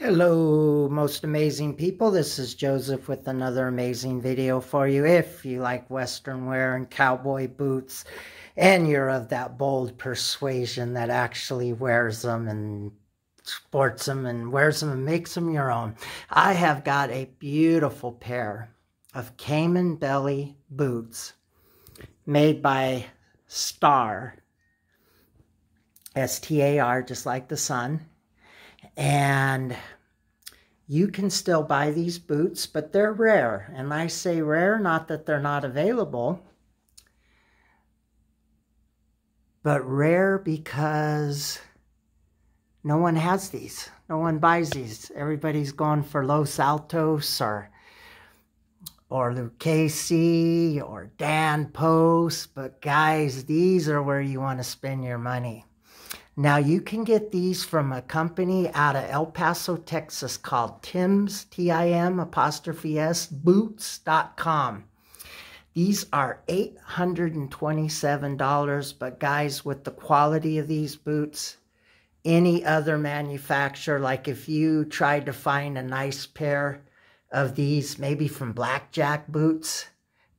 Hello, most amazing people. This is Joseph with another amazing video for you. If you like Western wear and cowboy boots, and you're of that bold persuasion that actually wears them and sports them and wears them and makes them your own, I have got a beautiful pair of Caiman Belly boots made by Star, S-T-A-R, just like the sun and you can still buy these boots, but they're rare. And I say rare, not that they're not available, but rare because no one has these. No one buys these. Everybody's going for Los Altos or or Lucchese or Dan Post. But guys, these are where you want to spend your money. Now you can get these from a company out of El Paso, Texas called Tim's, T-I-M apostrophe S, boots.com. These are $827, but guys, with the quality of these boots, any other manufacturer, like if you tried to find a nice pair of these, maybe from Blackjack Boots,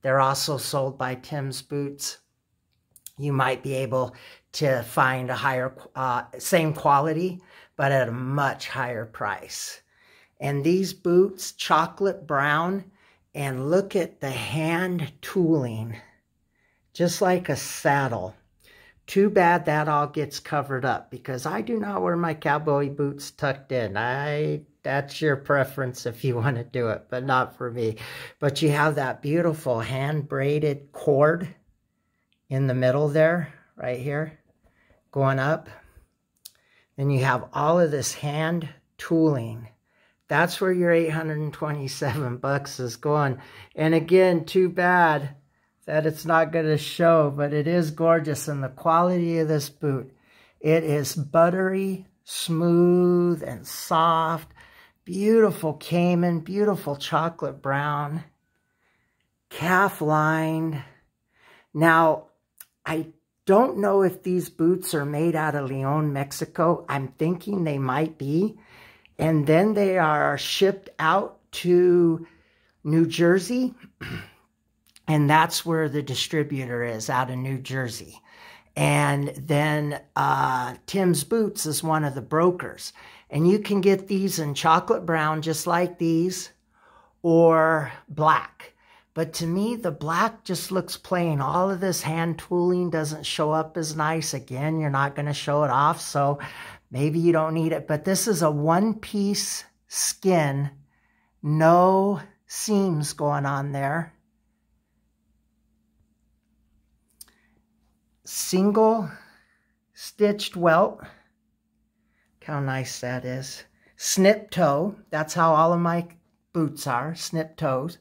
they're also sold by Tim's Boots you might be able to find a higher, uh, same quality, but at a much higher price. And these boots, chocolate brown, and look at the hand tooling, just like a saddle. Too bad that all gets covered up because I do not wear my cowboy boots tucked in. I that's your preference if you want to do it, but not for me. But you have that beautiful hand braided cord in the middle there, right here, going up. Then you have all of this hand tooling. That's where your 827 bucks is going. And again, too bad that it's not going to show, but it is gorgeous. And the quality of this boot, it is buttery, smooth, and soft. Beautiful Caiman, beautiful chocolate brown, calf lined. Now, I don't know if these boots are made out of Leon, Mexico. I'm thinking they might be. And then they are shipped out to New Jersey. And that's where the distributor is, out of New Jersey. And then uh, Tim's Boots is one of the brokers. And you can get these in chocolate brown, just like these, or black. But to me, the black just looks plain. All of this hand tooling doesn't show up as nice. Again, you're not going to show it off, so maybe you don't need it. But this is a one-piece skin, no seams going on there. Single stitched welt. Look how nice that is. Snip toe. That's how all of my boots are, snip toes.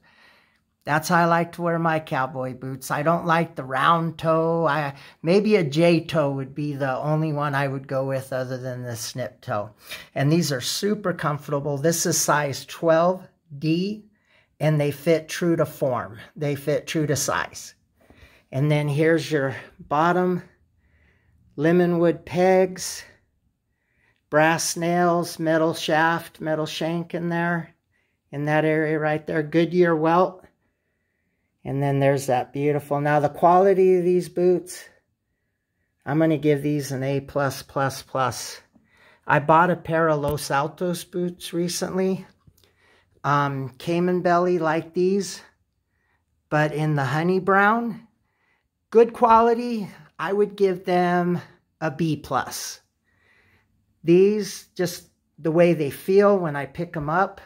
That's how I like to wear my cowboy boots. I don't like the round toe. I Maybe a J toe would be the only one I would go with other than the snip toe. And these are super comfortable. This is size 12D and they fit true to form. They fit true to size. And then here's your bottom lemonwood pegs, brass nails, metal shaft, metal shank in there, in that area right there. Goodyear welt. And then there's that beautiful. Now the quality of these boots, I'm going to give these an A+++. plus plus plus. I bought a pair of Los Altos boots recently. Um, Caiman belly like these, but in the honey brown. Good quality. I would give them a B+. plus. These, just the way they feel when I pick them up,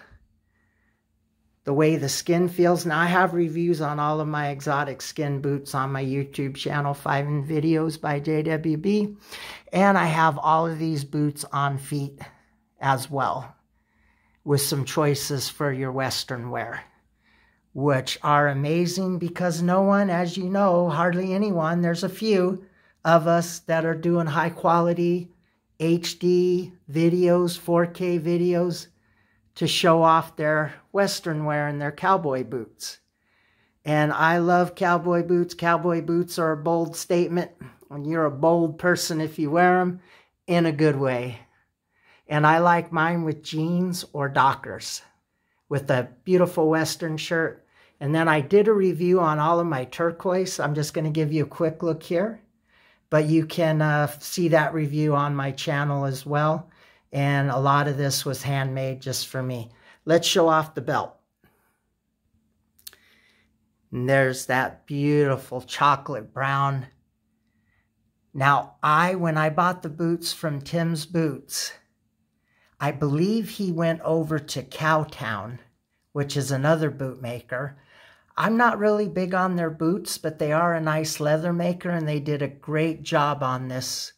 the way the skin feels. Now, I have reviews on all of my exotic skin boots on my YouTube channel, Fine Videos by JWB. And I have all of these boots on feet as well, with some choices for your Western wear, which are amazing because no one, as you know, hardly anyone, there's a few of us that are doing high quality HD videos, 4K videos, to show off their Western wear and their cowboy boots. And I love cowboy boots. Cowboy boots are a bold statement. And you're a bold person if you wear them in a good way. And I like mine with jeans or Dockers with a beautiful Western shirt. And then I did a review on all of my turquoise. I'm just going to give you a quick look here. But you can uh, see that review on my channel as well. And a lot of this was handmade just for me. Let's show off the belt. And there's that beautiful chocolate brown. Now, I, when I bought the boots from Tim's Boots, I believe he went over to Cowtown, which is another boot maker. I'm not really big on their boots, but they are a nice leather maker and they did a great job on this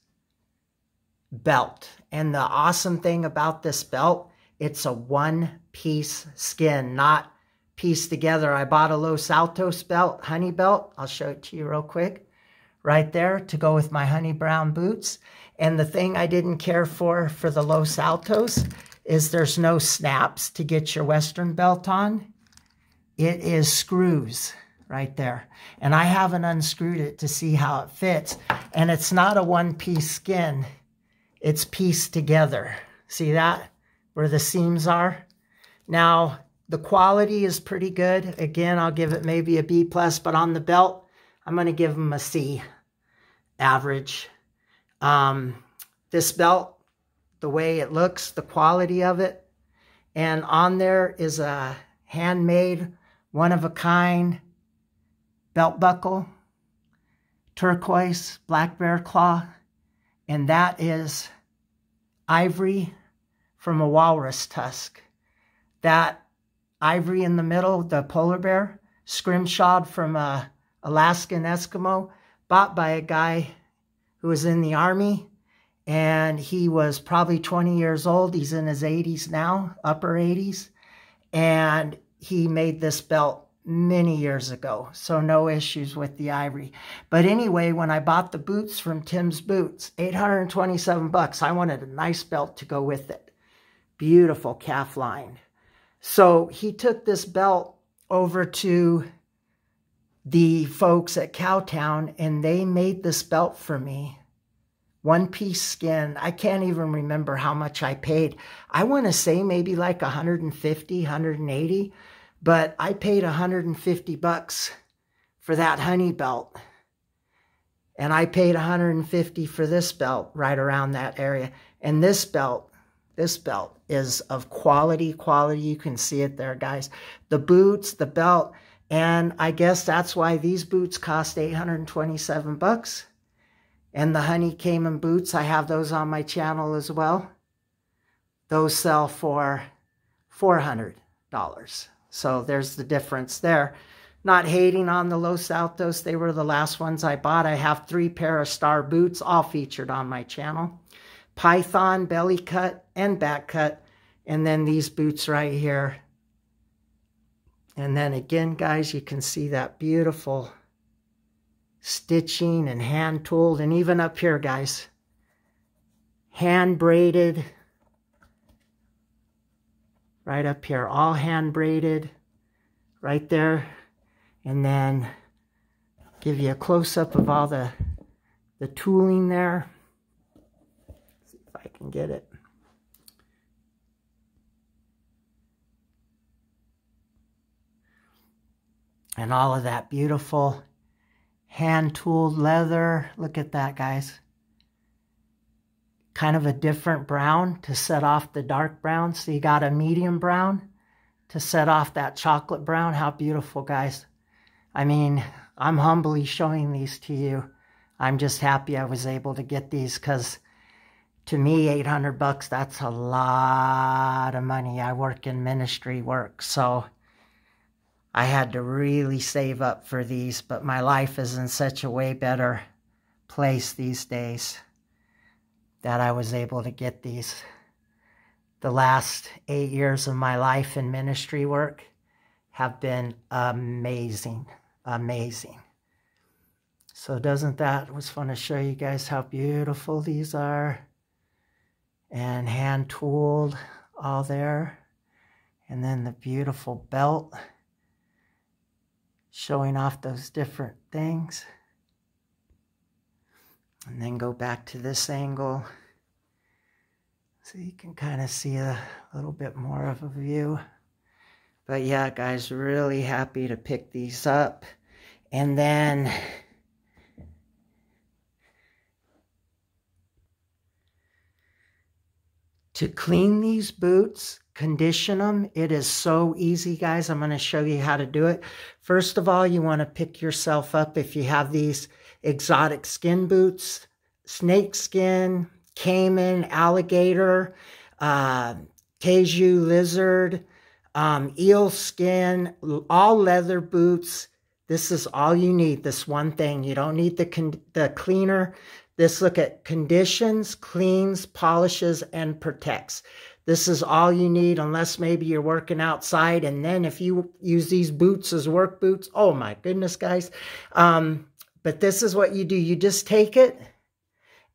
belt. And the awesome thing about this belt, it's a one piece skin, not pieced together. I bought a Los Altos belt, honey belt. I'll show it to you real quick. Right there to go with my honey brown boots. And the thing I didn't care for for the Los Altos is there's no snaps to get your Western belt on. It is screws right there. And I haven't unscrewed it to see how it fits. And it's not a one-piece skin. It's pieced together. See that? Where the seams are? Now, the quality is pretty good. Again, I'll give it maybe a B+, plus, but on the belt, I'm going to give them a C, average. Um, this belt, the way it looks, the quality of it, and on there is a handmade, one-of-a-kind belt buckle, turquoise, black bear claw, and that is ivory from a walrus tusk. That ivory in the middle, the polar bear, scrimshawed from a Alaskan Eskimo, bought by a guy who was in the army, and he was probably 20 years old. He's in his 80s now, upper 80s, and he made this belt many years ago, so no issues with the ivory. But anyway, when I bought the boots from Tim's Boots, 827 bucks, I wanted a nice belt to go with it. Beautiful calf line. So he took this belt over to the folks at Cowtown and they made this belt for me. One piece skin. I can't even remember how much I paid. I want to say maybe like 150, 180, but I paid 150 bucks for that honey belt. And I paid 150 for this belt right around that area. And this belt this belt is of quality, quality. You can see it there, guys. The boots, the belt, and I guess that's why these boots cost 827 bucks. And the Honey Caiman boots, I have those on my channel as well. Those sell for $400. So there's the difference there. Not hating on the Los Altos. They were the last ones I bought. I have three pair of star boots, all featured on my channel python belly cut and back cut. And then these boots right here. And then again, guys, you can see that beautiful stitching and hand tooled. And even up here, guys, hand braided. Right up here, all hand braided. Right there. And then give you a close-up of all the, the tooling there Let's see if I can get it. And all of that beautiful hand-tooled leather. Look at that, guys. Kind of a different brown to set off the dark brown. So you got a medium brown to set off that chocolate brown. How beautiful, guys. I mean, I'm humbly showing these to you. I'm just happy I was able to get these because to me, 800 bucks, that's a lot of money. I work in ministry work, so I had to really save up for these, but my life is in such a way better place these days that I was able to get these. The last eight years of my life in ministry work have been amazing, amazing. So doesn't that, was fun to show you guys how beautiful these are and hand tooled all there. And then the beautiful belt showing off those different things. And then go back to this angle. So you can kind of see a little bit more of a view. But yeah, guys, really happy to pick these up. And then to clean these boots, condition them. It is so easy, guys. I'm going to show you how to do it. First of all, you want to pick yourself up if you have these exotic skin boots, snake skin, caiman, alligator, uh, lizard, um, eel skin, all leather boots. This is all you need, this one thing. You don't need the, the cleaner. This look at conditions, cleans, polishes, and protects. This is all you need unless maybe you're working outside. And then if you use these boots as work boots, oh my goodness, guys. Um, but this is what you do. You just take it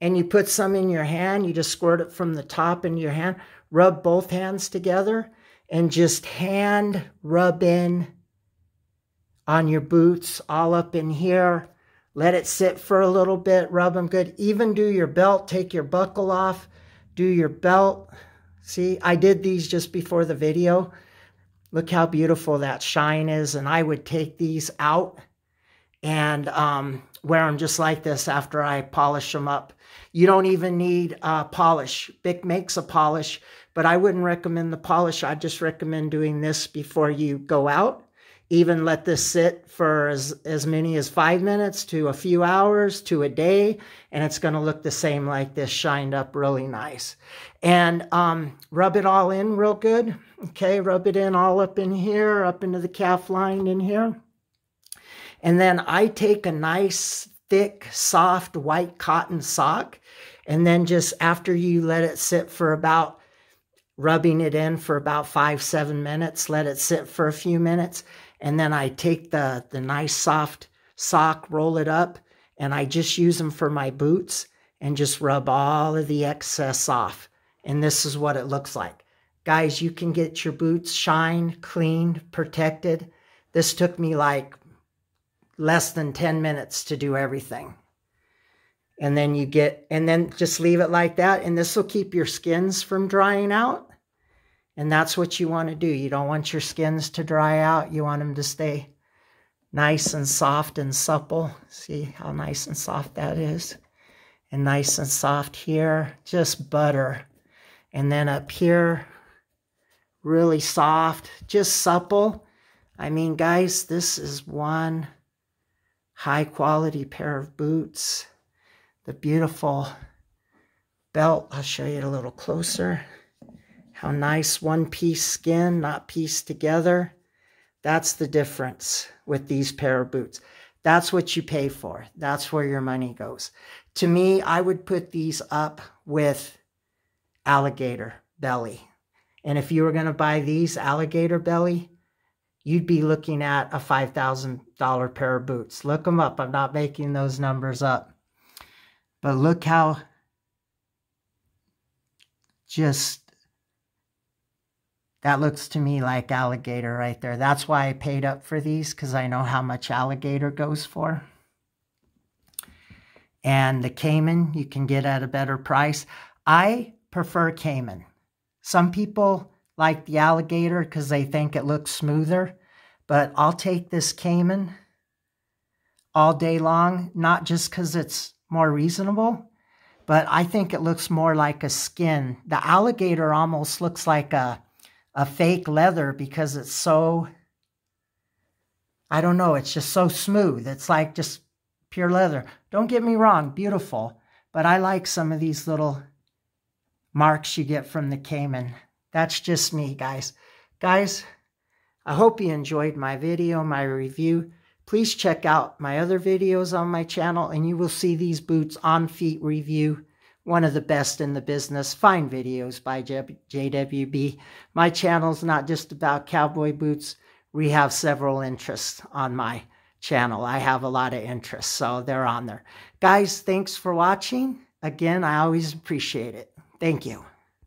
and you put some in your hand. You just squirt it from the top into your hand. Rub both hands together and just hand rub in on your boots all up in here. Let it sit for a little bit. Rub them good. Even do your belt. Take your buckle off. Do your belt. See, I did these just before the video. Look how beautiful that shine is. And I would take these out and um, wear them just like this after I polish them up. You don't even need uh, polish. Bic makes a polish, but I wouldn't recommend the polish. I just recommend doing this before you go out even let this sit for as, as many as five minutes to a few hours to a day, and it's going to look the same like this, shined up really nice. And um, rub it all in real good. Okay, rub it in all up in here, up into the calf line in here. And then I take a nice, thick, soft white cotton sock, and then just after you let it sit for about rubbing it in for about five, seven minutes, let it sit for a few minutes and then I take the, the nice soft sock, roll it up, and I just use them for my boots and just rub all of the excess off. And this is what it looks like. Guys, you can get your boots shined, cleaned, protected. This took me like less than 10 minutes to do everything. And then you get, and then just leave it like that. And this will keep your skins from drying out. And that's what you want to do. You don't want your skins to dry out. You want them to stay nice and soft and supple. See how nice and soft that is? And nice and soft here, just butter. And then up here, really soft, just supple. I mean, guys, this is one high quality pair of boots. The beautiful belt, I'll show you it a little closer. How nice one piece skin, not pieced together. That's the difference with these pair of boots. That's what you pay for. That's where your money goes. To me, I would put these up with alligator belly. And if you were going to buy these alligator belly, you'd be looking at a $5,000 pair of boots. Look them up. I'm not making those numbers up. But look how just that looks to me like alligator right there. That's why I paid up for these because I know how much alligator goes for. And the Caiman you can get at a better price. I prefer Caiman. Some people like the alligator because they think it looks smoother. But I'll take this Caiman all day long, not just because it's more reasonable, but I think it looks more like a skin. The alligator almost looks like a a fake leather because it's so, I don't know, it's just so smooth. It's like just pure leather. Don't get me wrong, beautiful, but I like some of these little marks you get from the Caiman. That's just me, guys. Guys, I hope you enjoyed my video, my review. Please check out my other videos on my channel and you will see these boots on feet review one of the best in the business. Fine videos by JWB. My channel's not just about cowboy boots. We have several interests on my channel. I have a lot of interests, so they're on there. Guys, thanks for watching. Again, I always appreciate it. Thank you.